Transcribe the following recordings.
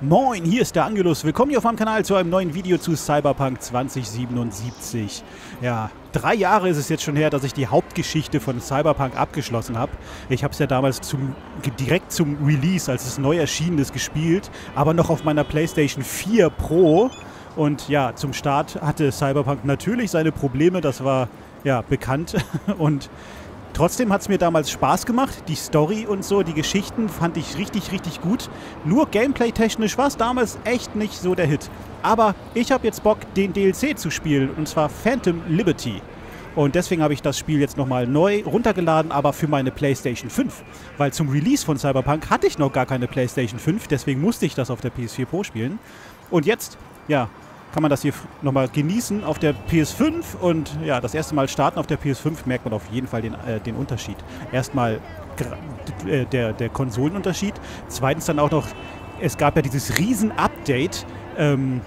Moin, hier ist der Angelus. Willkommen hier auf meinem Kanal zu einem neuen Video zu Cyberpunk 2077. Ja, drei Jahre ist es jetzt schon her, dass ich die Hauptgeschichte von Cyberpunk abgeschlossen habe. Ich habe es ja damals zum, direkt zum Release, als es neu erschienen ist, gespielt, aber noch auf meiner PlayStation 4 Pro. Und ja, zum Start hatte Cyberpunk natürlich seine Probleme, das war ja bekannt. Und Trotzdem hat es mir damals Spaß gemacht. Die Story und so, die Geschichten fand ich richtig, richtig gut. Nur gameplay-technisch war es damals echt nicht so der Hit. Aber ich habe jetzt Bock, den DLC zu spielen, und zwar Phantom Liberty. Und deswegen habe ich das Spiel jetzt nochmal neu runtergeladen, aber für meine PlayStation 5. Weil zum Release von Cyberpunk hatte ich noch gar keine PlayStation 5, deswegen musste ich das auf der PS4 Pro spielen. Und jetzt, ja, kann man das hier nochmal genießen auf der PS5 und ja, das erste Mal starten auf der PS5 merkt man auf jeden Fall den, äh, den Unterschied. Erstmal äh, der, der Konsolenunterschied, zweitens dann auch noch, es gab ja dieses Riesen-Update, ähm,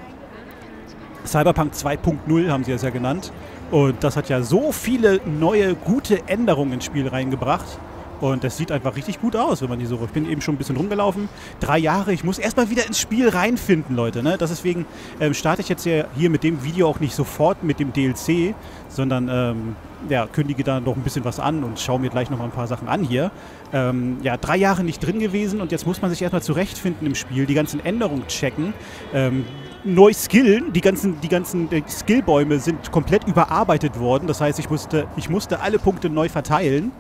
Cyberpunk 2.0 haben sie es ja genannt und das hat ja so viele neue, gute Änderungen ins Spiel reingebracht. Und das sieht einfach richtig gut aus, wenn man die so. Ich bin eben schon ein bisschen rumgelaufen. Drei Jahre, ich muss erstmal wieder ins Spiel reinfinden, Leute. Ne? Deswegen ähm, starte ich jetzt hier, hier mit dem Video auch nicht sofort mit dem DLC, sondern ähm, ja, kündige da noch ein bisschen was an und schaue mir gleich noch mal ein paar Sachen an hier. Ähm, ja, drei Jahre nicht drin gewesen und jetzt muss man sich erstmal zurechtfinden im Spiel, die ganzen Änderungen checken, ähm, neu skillen. Die ganzen, die ganzen äh, Skillbäume sind komplett überarbeitet worden. Das heißt, ich musste, ich musste alle Punkte neu verteilen.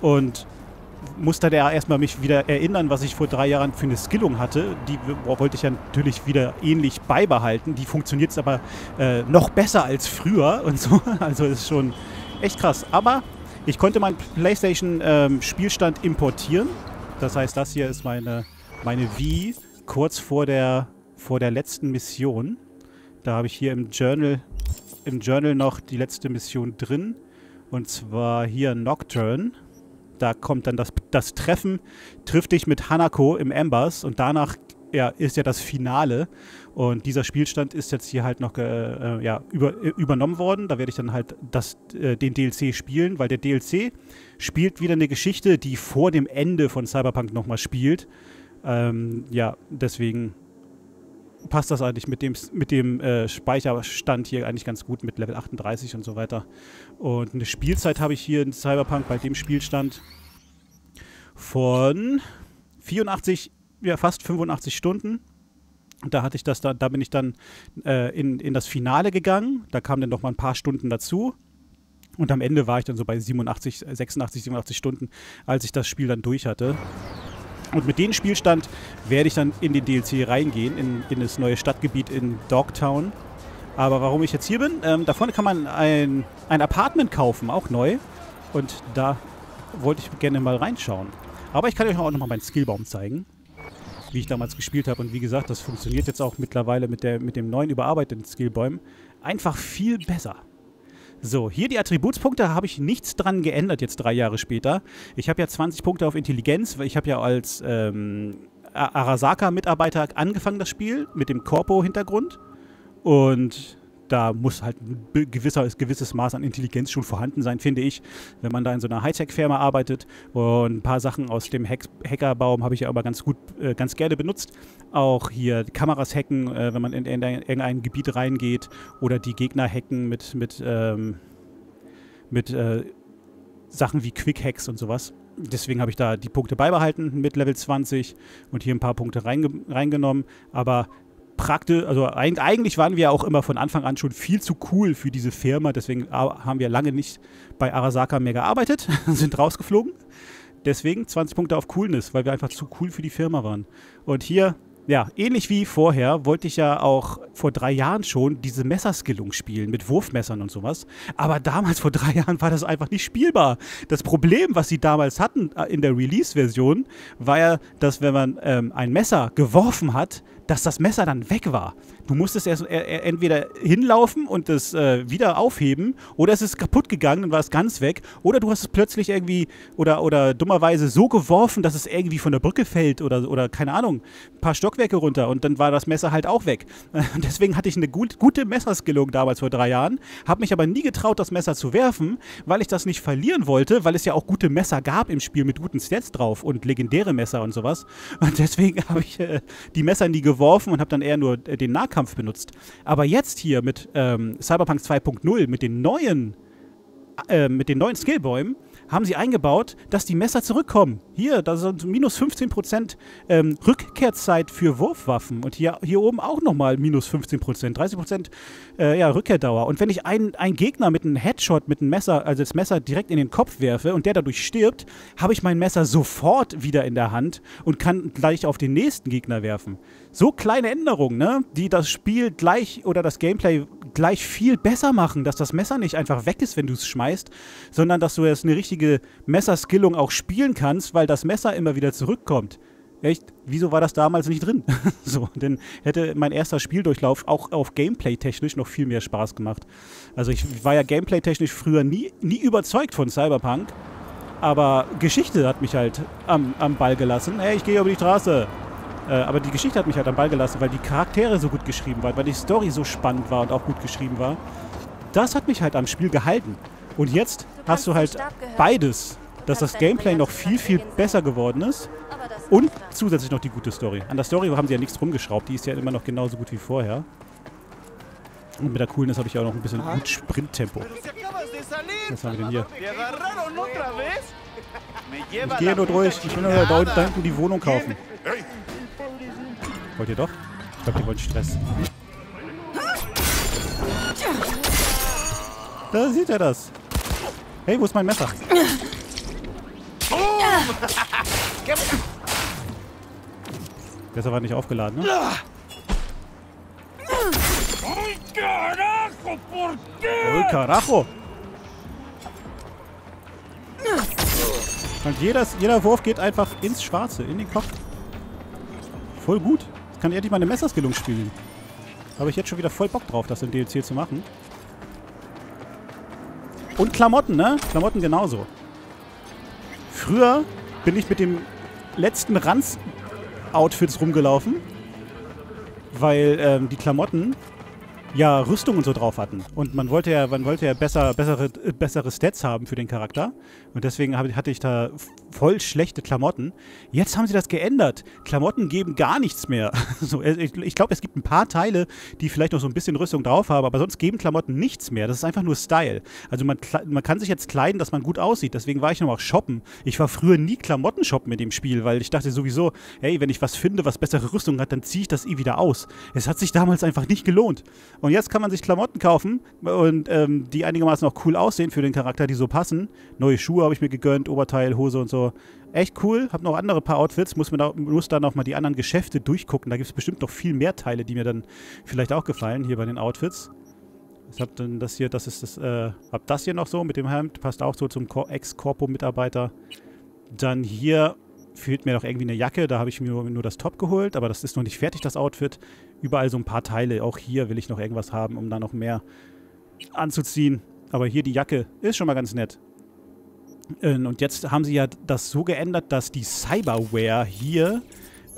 Und musste da erstmal mich wieder erinnern, was ich vor drei Jahren für eine Skillung hatte. Die wollte ich ja natürlich wieder ähnlich beibehalten. Die funktioniert jetzt aber äh, noch besser als früher und so. Also ist schon echt krass. Aber ich konnte meinen PlayStation-Spielstand ähm, importieren. Das heißt, das hier ist meine, meine Wii kurz vor der, vor der letzten Mission. Da habe ich hier im Journal, im Journal noch die letzte Mission drin. Und zwar hier Nocturne da kommt dann das, das Treffen, trifft dich mit Hanako im Embers und danach ja, ist ja das Finale. Und dieser Spielstand ist jetzt hier halt noch äh, ja, über, äh, übernommen worden. Da werde ich dann halt das, äh, den DLC spielen, weil der DLC spielt wieder eine Geschichte, die vor dem Ende von Cyberpunk nochmal spielt. Ähm, ja, deswegen passt das eigentlich mit dem, mit dem äh, Speicherstand hier eigentlich ganz gut mit Level 38 und so weiter. Und eine Spielzeit habe ich hier in Cyberpunk bei dem Spielstand von 84, ja fast 85 Stunden. Da hatte ich das da, da bin ich dann äh, in, in das Finale gegangen. Da kamen dann noch mal ein paar Stunden dazu. Und am Ende war ich dann so bei 87, 86, 87 Stunden, als ich das Spiel dann durch hatte. Und mit dem Spielstand werde ich dann in den DLC reingehen, in, in das neue Stadtgebiet in Dogtown. Aber warum ich jetzt hier bin, ähm, da vorne kann man ein, ein Apartment kaufen, auch neu. Und da wollte ich gerne mal reinschauen. Aber ich kann euch auch nochmal meinen Skillbaum zeigen, wie ich damals gespielt habe. Und wie gesagt, das funktioniert jetzt auch mittlerweile mit, der, mit dem neuen überarbeiteten Skillbäumen einfach viel besser. So, hier die Attributspunkte habe ich nichts dran geändert jetzt drei Jahre später. Ich habe ja 20 Punkte auf Intelligenz, weil ich habe ja als ähm, Arasaka-Mitarbeiter angefangen das Spiel mit dem Corpo-Hintergrund. Und da muss halt ein gewisser, gewisses Maß an Intelligenz schon vorhanden sein, finde ich, wenn man da in so einer Hightech-Firma arbeitet. Und ein paar Sachen aus dem Hack Hackerbaum habe ich ja aber ganz gut, äh, ganz gerne benutzt. Auch hier Kameras hacken, äh, wenn man in, in, in, irgendein Gebiet reingeht oder die Gegner hacken mit, mit, ähm, mit äh, Sachen wie Quick-Hacks und sowas. Deswegen habe ich da die Punkte beibehalten mit Level 20 und hier ein paar Punkte reinge reingenommen. Aber praktisch, also eigentlich waren wir auch immer von Anfang an schon viel zu cool für diese Firma, deswegen haben wir lange nicht bei Arasaka mehr gearbeitet, sind rausgeflogen. Deswegen 20 Punkte auf Coolness, weil wir einfach zu cool für die Firma waren. Und hier ja, ähnlich wie vorher wollte ich ja auch vor drei Jahren schon diese Messerskillung spielen mit Wurfmessern und sowas. Aber damals vor drei Jahren war das einfach nicht spielbar. Das Problem, was sie damals hatten äh, in der Release-Version, war ja, dass wenn man ähm, ein Messer geworfen hat, dass das Messer dann weg war. Du musstest erst äh, äh, entweder hinlaufen und es äh, wieder aufheben oder es ist kaputt gegangen und war es ganz weg oder du hast es plötzlich irgendwie oder, oder dummerweise so geworfen, dass es irgendwie von der Brücke fällt oder, oder keine Ahnung, ein paar Stock Stockwerke runter und dann war das Messer halt auch weg. Deswegen hatte ich eine gut, gute Messerskillung damals vor drei Jahren, habe mich aber nie getraut, das Messer zu werfen, weil ich das nicht verlieren wollte, weil es ja auch gute Messer gab im Spiel mit guten Stats drauf und legendäre Messer und sowas. Und deswegen habe ich äh, die Messer nie geworfen und habe dann eher nur äh, den Nahkampf benutzt. Aber jetzt hier mit ähm, Cyberpunk 2.0, mit den neuen äh, mit den neuen Skillbäumen haben sie eingebaut, dass die Messer zurückkommen. Hier, da sind minus 15% ähm, Rückkehrzeit für Wurfwaffen. Und hier, hier oben auch nochmal minus 15%, 30% äh, ja, Rückkehrdauer. Und wenn ich einen, einen Gegner mit einem Headshot, mit einem Messer, also das Messer direkt in den Kopf werfe und der dadurch stirbt, habe ich mein Messer sofort wieder in der Hand und kann gleich auf den nächsten Gegner werfen. So kleine Änderungen, ne, die das Spiel gleich oder das Gameplay gleich viel besser machen, dass das Messer nicht einfach weg ist, wenn du es schmeißt, sondern dass du jetzt eine richtige Messerskillung auch spielen kannst, weil das Messer immer wieder zurückkommt. Echt? Wieso war das damals nicht drin? so, denn hätte mein erster Spieldurchlauf auch auf Gameplay-technisch noch viel mehr Spaß gemacht. Also ich war ja Gameplay-technisch früher nie, nie überzeugt von Cyberpunk, aber Geschichte hat mich halt am, am Ball gelassen. Hey, ich gehe über die Straße. Äh, aber die Geschichte hat mich halt am Ball gelassen, weil die Charaktere so gut geschrieben waren, weil die Story so spannend war und auch gut geschrieben war. Das hat mich halt am Spiel gehalten. Und jetzt hast du halt beides, dass das Gameplay noch viel, viel besser geworden ist und zusätzlich noch die gute Story. An der Story haben sie ja nichts rumgeschraubt, die ist ja immer noch genauso gut wie vorher. Und mit der Coolness habe ich auch noch ein bisschen gut Sprinttempo. Was haben wir denn hier? Ich gehe nur durch. Ich will nur da unten die Wohnung kaufen. Wollt ihr doch? Ich glaube, die wollen Stress. Da sieht er das. Hey, wo ist mein Messer? Besser war nicht aufgeladen, ne? Oh, carajo! Und jedes, jeder Wurf geht einfach ins Schwarze, in den Kopf. Voll gut. Jetzt kann ich endlich meine Messerskillung spielen. Habe ich jetzt schon wieder voll Bock drauf, das im DLC zu machen. Und Klamotten, ne? Klamotten genauso. Früher bin ich mit dem letzten Ranz-Outfits rumgelaufen, weil ähm, die Klamotten ja Rüstung und so drauf hatten. Und man wollte ja, man wollte ja besser, bessere, bessere Stats haben für den Charakter. Und deswegen hatte ich da voll schlechte Klamotten. Jetzt haben sie das geändert. Klamotten geben gar nichts mehr. so, ich, ich glaube, es gibt ein paar Teile, die vielleicht noch so ein bisschen Rüstung drauf haben, aber sonst geben Klamotten nichts mehr. Das ist einfach nur Style. Also man, man kann sich jetzt kleiden, dass man gut aussieht. Deswegen war ich noch auch shoppen. Ich war früher nie Klamotten shoppen mit dem Spiel, weil ich dachte sowieso, hey, wenn ich was finde, was bessere Rüstung hat, dann ziehe ich das eh wieder aus. Es hat sich damals einfach nicht gelohnt. Jetzt kann man sich Klamotten kaufen und ähm, die einigermaßen auch cool aussehen für den Charakter, die so passen. Neue Schuhe habe ich mir gegönnt, Oberteil, Hose und so. Echt cool. Hab noch andere paar Outfits. Muss, mir da, muss dann auch mal die anderen Geschäfte durchgucken. Da gibt es bestimmt noch viel mehr Teile, die mir dann vielleicht auch gefallen, hier bei den Outfits. Ich hab dann das hier, das ist das, äh, hab das hier noch so mit dem Hemd. Passt auch so zum Ex-Corpo-Mitarbeiter. Dann hier fehlt mir noch irgendwie eine Jacke. Da habe ich mir nur, das Top geholt, aber das ist noch nicht fertig, das Outfit. Überall so ein paar Teile. Auch hier will ich noch irgendwas haben, um da noch mehr anzuziehen. Aber hier die Jacke ist schon mal ganz nett. Ähm, und jetzt haben sie ja das so geändert, dass die Cyberware hier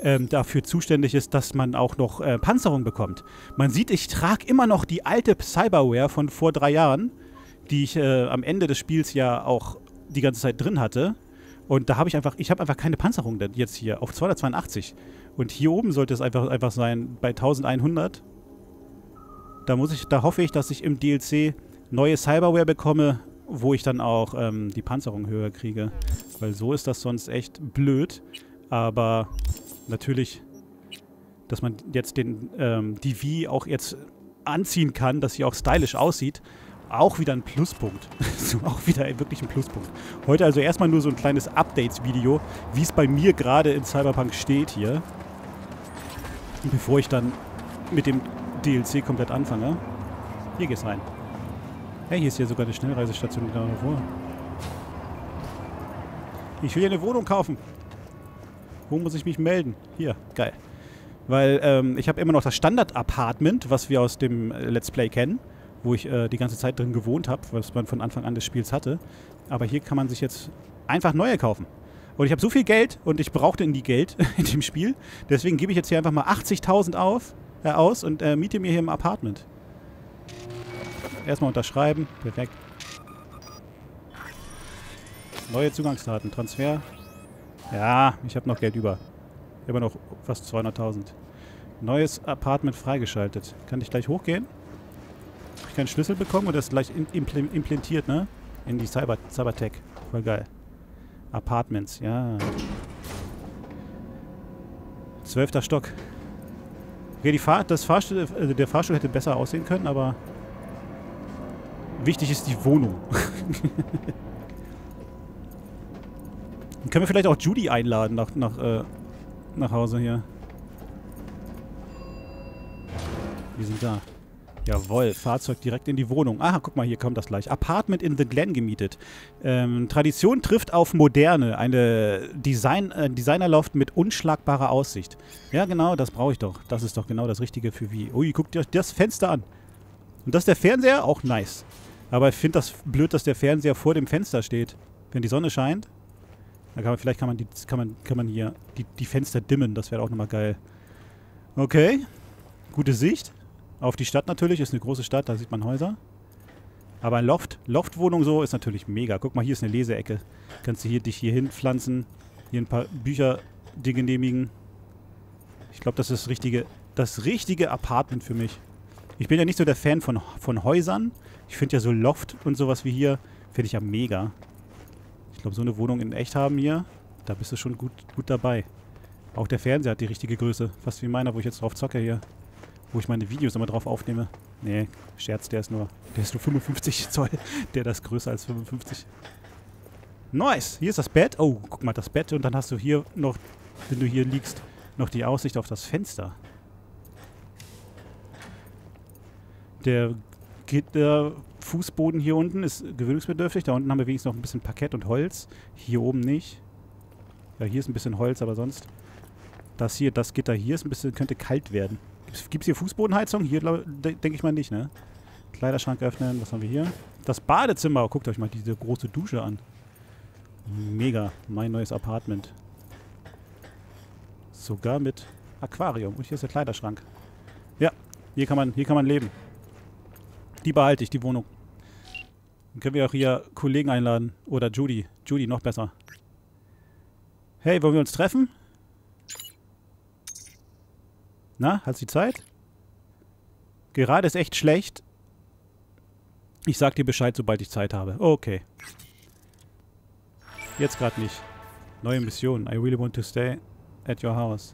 ähm, dafür zuständig ist, dass man auch noch äh, Panzerung bekommt. Man sieht, ich trage immer noch die alte Cyberware von vor drei Jahren, die ich äh, am Ende des Spiels ja auch die ganze Zeit drin hatte. Und da habe ich einfach, ich habe einfach keine Panzerung jetzt hier auf 282. Und hier oben sollte es einfach, einfach sein bei 1100. Da muss ich, da hoffe ich, dass ich im DLC neue Cyberware bekomme, wo ich dann auch ähm, die Panzerung höher kriege. Weil so ist das sonst echt blöd. Aber natürlich, dass man jetzt den ähm, DV auch jetzt anziehen kann, dass sie auch stylisch aussieht, auch wieder ein Pluspunkt. auch wieder wirklich ein Pluspunkt. Heute also erstmal nur so ein kleines Updates-Video, wie es bei mir gerade in Cyberpunk steht hier. Bevor ich dann mit dem DLC komplett anfange. Hier geht's rein. Hey, hier ist ja sogar eine Schnellreisestation genau davor. Ich will hier eine Wohnung kaufen. Wo muss ich mich melden? Hier, geil. Weil ähm, ich habe immer noch das Standard-Apartment, was wir aus dem äh, Let's Play kennen wo ich äh, die ganze Zeit drin gewohnt habe, was man von Anfang an des Spiels hatte. Aber hier kann man sich jetzt einfach neue kaufen. Und ich habe so viel Geld und ich brauchte in die Geld in dem Spiel. Deswegen gebe ich jetzt hier einfach mal 80.000 auf, äh, aus und äh, miete mir hier im Apartment. Erstmal unterschreiben. Perfekt. Neue Zugangsdaten. Transfer. Ja, ich habe noch Geld über. Habe noch fast 200.000. Neues Apartment freigeschaltet. Kann ich gleich hochgehen? Keinen Schlüssel bekommen oder ist gleich implementiert, ne? In die Cyber Cybertech. Voll geil. Apartments, ja. Zwölfter Stock. Okay, die Fahr das Fahrstuhl, also der Fahrstuhl hätte besser aussehen können, aber wichtig ist die Wohnung. Dann können wir vielleicht auch Judy einladen nach, nach, äh, nach Hause hier. Wir sind da. Jawohl, Fahrzeug direkt in die Wohnung. Aha, guck mal, hier kommt das gleich. Apartment in the Glen gemietet. Ähm, Tradition trifft auf Moderne. Eine Design, äh, Designerloft mit unschlagbarer Aussicht. Ja, genau, das brauche ich doch. Das ist doch genau das Richtige für wie. Ui, guckt euch das Fenster an. Und das ist der Fernseher? Auch nice. Aber ich finde das blöd, dass der Fernseher vor dem Fenster steht. Wenn die Sonne scheint. Dann kann man, vielleicht kann man, die, kann man, kann man hier die, die Fenster dimmen. Das wäre auch nochmal geil. Okay. Gute Sicht. Auf die Stadt natürlich, ist eine große Stadt, da sieht man Häuser. Aber ein Loft, Loftwohnung so, ist natürlich mega. Guck mal, hier ist eine Leseecke. Kannst du hier dich hier hinpflanzen, hier ein paar Bücher dir genehmigen. Ich glaube, das ist das richtige, das richtige Apartment für mich. Ich bin ja nicht so der Fan von, von Häusern. Ich finde ja so Loft und sowas wie hier, finde ich ja mega. Ich glaube, so eine Wohnung in echt haben hier, da bist du schon gut, gut dabei. Auch der Fernseher hat die richtige Größe. Fast wie meiner, wo ich jetzt drauf zocke hier wo ich meine Videos immer drauf aufnehme. Nee, Scherz, der ist nur, der ist nur 55 Zoll. Der ist größer als 55. Nice. Hier ist das Bett. Oh, guck mal, das Bett. Und dann hast du hier noch, wenn du hier liegst, noch die Aussicht auf das Fenster. Der Gitterfußboden hier unten ist gewöhnungsbedürftig. Da unten haben wir wenigstens noch ein bisschen Parkett und Holz. Hier oben nicht. Ja, hier ist ein bisschen Holz, aber sonst... Das hier, das Gitter hier ist ein bisschen, könnte kalt werden. Gibt es hier Fußbodenheizung? Hier denke ich mal nicht, ne? Kleiderschrank öffnen. Was haben wir hier? Das Badezimmer. Guckt euch mal diese große Dusche an. Mega. Mein neues Apartment. Sogar mit Aquarium. Und hier ist der Kleiderschrank. Ja, hier kann man, hier kann man leben. Die behalte ich, die Wohnung. Dann können wir auch hier Kollegen einladen. Oder Judy. Judy, noch besser. Hey, wollen wir uns treffen? Na, hast du die Zeit? Gerade ist echt schlecht. Ich sag dir Bescheid, sobald ich Zeit habe. Okay. Jetzt gerade nicht. Neue Mission. I really want to stay at your house.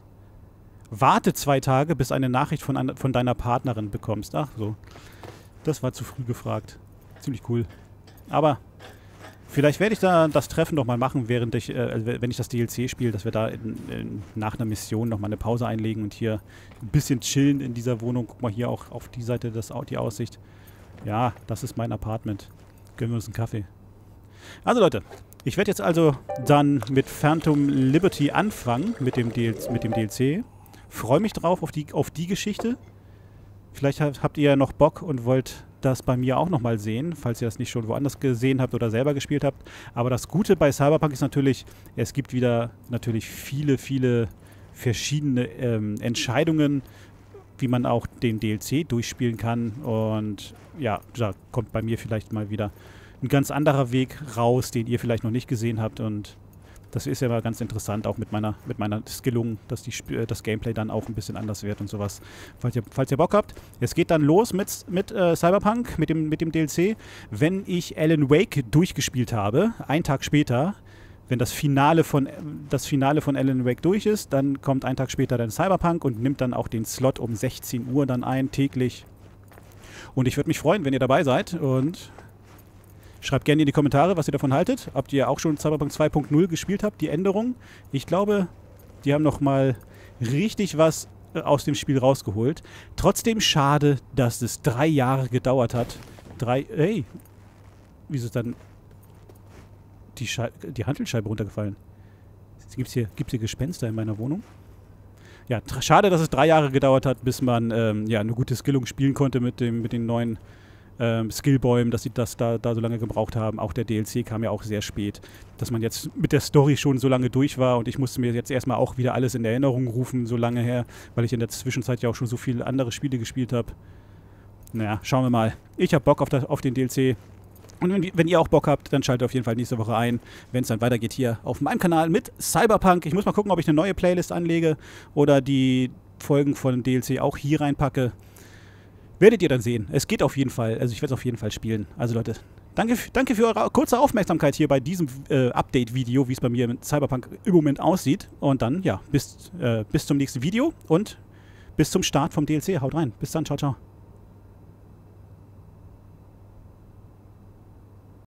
Warte zwei Tage, bis eine Nachricht von, von deiner Partnerin bekommst. Ach so. Das war zu früh gefragt. Ziemlich cool. Aber Vielleicht werde ich da das Treffen noch mal machen, während ich, äh, wenn ich das DLC spiele, dass wir da in, in, nach einer Mission noch mal eine Pause einlegen und hier ein bisschen chillen in dieser Wohnung. Guck mal hier auch auf die Seite das, die Aussicht. Ja, das ist mein Apartment. Gönnen wir uns einen Kaffee. Also Leute, ich werde jetzt also dann mit Phantom Liberty anfangen, mit dem, DLC, mit dem DLC. Freue mich drauf auf die, auf die Geschichte. Vielleicht habt ihr ja noch Bock und wollt das bei mir auch nochmal sehen, falls ihr das nicht schon woanders gesehen habt oder selber gespielt habt. Aber das Gute bei Cyberpunk ist natürlich, es gibt wieder natürlich viele, viele verschiedene ähm, Entscheidungen, wie man auch den DLC durchspielen kann. Und ja, da kommt bei mir vielleicht mal wieder ein ganz anderer Weg raus, den ihr vielleicht noch nicht gesehen habt. Und das ist ja mal ganz interessant, auch mit meiner, mit meiner Skillung, dass die, äh, das Gameplay dann auch ein bisschen anders wird und sowas. Falls ihr, falls ihr Bock habt. Es geht dann los mit, mit äh, Cyberpunk, mit dem, mit dem DLC. Wenn ich Alan Wake durchgespielt habe, einen Tag später, wenn das Finale von das Finale von Alan Wake durch ist, dann kommt einen Tag später dann Cyberpunk und nimmt dann auch den Slot um 16 Uhr dann ein, täglich. Und ich würde mich freuen, wenn ihr dabei seid und Schreibt gerne in die Kommentare, was ihr davon haltet. Ob ihr auch schon Cyberpunk 2.0 gespielt habt, die Änderung. Ich glaube, die haben nochmal richtig was äh, aus dem Spiel rausgeholt. Trotzdem schade, dass es drei Jahre gedauert hat. Drei, hey, wieso ist dann die, Schei die Handelscheibe runtergefallen? Gibt es hier, gibt's hier Gespenster in meiner Wohnung? Ja, schade, dass es drei Jahre gedauert hat, bis man ähm, ja, eine gute Skillung spielen konnte mit, dem, mit den neuen ähm, Skillbäumen, dass sie das da, da so lange gebraucht haben. Auch der DLC kam ja auch sehr spät. Dass man jetzt mit der Story schon so lange durch war und ich musste mir jetzt erstmal auch wieder alles in Erinnerung rufen, so lange her, weil ich in der Zwischenzeit ja auch schon so viele andere Spiele gespielt habe. Naja, schauen wir mal. Ich habe Bock auf, das, auf den DLC. Und wenn, wenn, ihr auch Bock habt, dann schaltet auf jeden Fall nächste Woche ein, wenn es dann weitergeht hier auf meinem Kanal mit Cyberpunk. Ich muss mal gucken, ob ich eine neue Playlist anlege oder die Folgen von DLC auch hier reinpacke. Werdet ihr dann sehen. Es geht auf jeden Fall. Also ich werde es auf jeden Fall spielen. Also Leute, danke, danke für eure kurze Aufmerksamkeit hier bei diesem äh, Update-Video, wie es bei mir mit Cyberpunk im Moment aussieht. Und dann, ja, bis, äh, bis zum nächsten Video und bis zum Start vom DLC. Haut rein. Bis dann. Ciao, ciao.